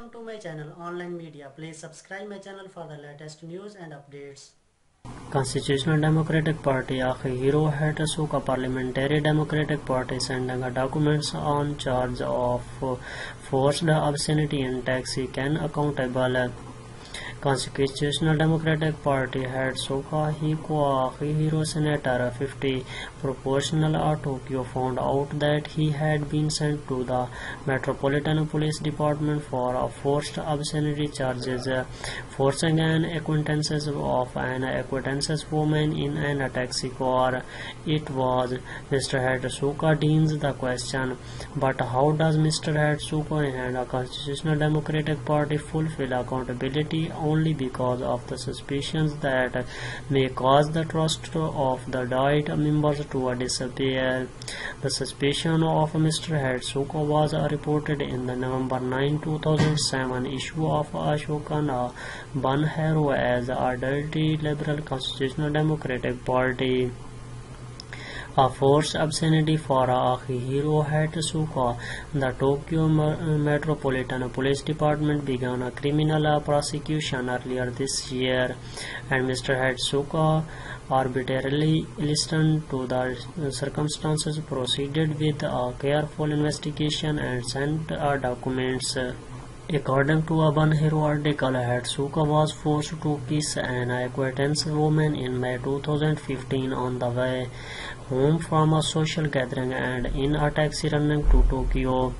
Welcome to my channel Online Media. Please subscribe my channel for the latest news and updates. Constitutional Democratic Party Akhi Hero had Suka Parliamentary Democratic Party sending documents on charge of forced obscenity and taxi can accountable. Constitutional Democratic Party Hatsuka Hiko Hiro Senator 50 proportional of Tokyo found out that he had been sent to the Metropolitan Police Department for forced obscenity charges, forcing an acquaintance of an acquaintance woman in an taxi car. It was Mr. Hatsuka deans the question, but how does Mr. Hatsuka and a Constitutional Democratic Party fulfill accountability only because of the suspicions that may cause the trust of the Diet members to disappear. The suspicion of Mr. Hatsuka was reported in the November 9, 2007 issue of Ashokana Banhero as a dirty liberal constitutional democratic party. A forced obscenity for Akihiro Hatsuka, the Tokyo Metropolitan Police Department began a criminal prosecution earlier this year, and Mr. Hatsuka arbitrarily listened to the circumstances, proceeded with a careful investigation, and sent documents. According to a Banhero article, Hatsuka was forced to kiss an acquaintance woman in May 2015 on the way home from a social gathering and in a taxi running to Tokyo.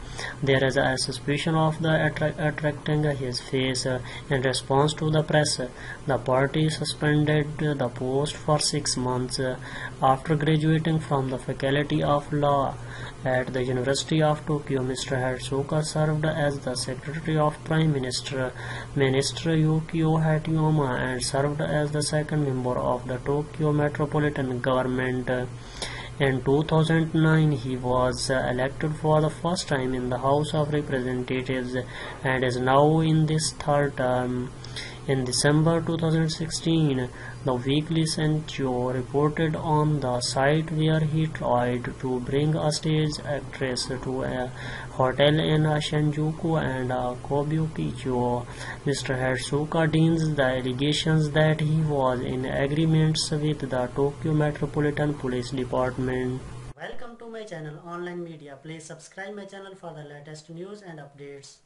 There is a suspicion of the attra attracting his face. In response to the press, the party suspended the post for six months after graduating from the Faculty of Law at the University of Tokyo. Mr. Hatsuka served as the Secretary of Prime Minister Minister Yukio Hatoyama and served as the second member of the Tokyo Metropolitan Government. In 2009, he was uh, elected for the first time in the House of Representatives and is now in this third term. In December 2016, the Weekly Shincho reported on the site where he tried to bring a stage actress to a hotel in Shinjuku and uh, Kabukicho. Mr. Hatsuka denies the allegations that he was in agreements with the Tokyo Metropolitan Police Department. Welcome to my channel Online Media. Please subscribe my channel for the latest news and updates.